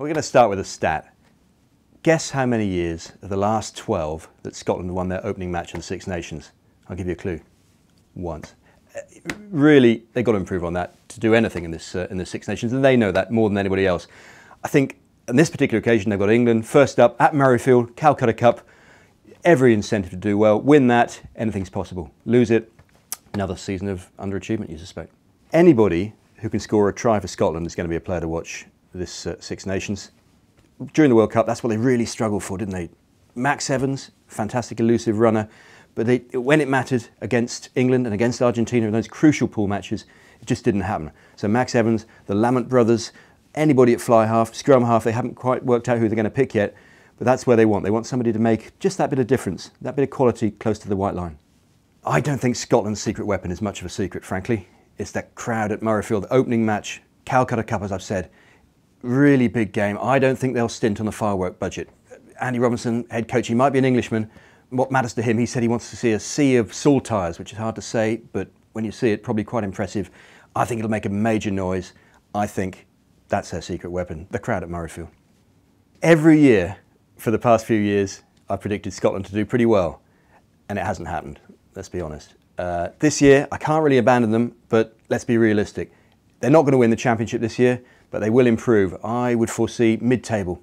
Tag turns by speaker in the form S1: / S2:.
S1: We're going to start with a stat. Guess how many years of the last 12 that Scotland won their opening match in the Six Nations? I'll give you a clue. Once. Uh, really, they've got to improve on that to do anything in this uh, in the Six Nations, and they know that more than anybody else. I think on this particular occasion, they've got England first up at Murrayfield, Calcutta Cup. Every incentive to do well. Win that, anything's possible. Lose it, another season of underachievement, you suspect. Anybody who can score a try for Scotland is going to be a player to watch this uh, Six Nations during the World Cup, that's what they really struggled for, didn't they? Max Evans, fantastic elusive runner, but they, when it mattered against England and against Argentina in those crucial pool matches, it just didn't happen. So Max Evans, the Lamont brothers, anybody at fly half, scrum half, they haven't quite worked out who they're going to pick yet, but that's where they want. They want somebody to make just that bit of difference, that bit of quality close to the white line. I don't think Scotland's secret weapon is much of a secret, frankly. It's that crowd at Murrayfield, the opening match, Calcutta Cup, as I've said really big game. I don't think they'll stint on the firework budget. Andy Robinson, head coach, he might be an Englishman. What matters to him, he said he wants to see a sea of saltires, which is hard to say, but when you see it, probably quite impressive. I think it'll make a major noise. I think that's their secret weapon, the crowd at Murrayfield. Every year for the past few years, I predicted Scotland to do pretty well, and it hasn't happened, let's be honest. Uh, this year, I can't really abandon them, but let's be realistic. They're not going to win the championship this year but they will improve. I would foresee mid-table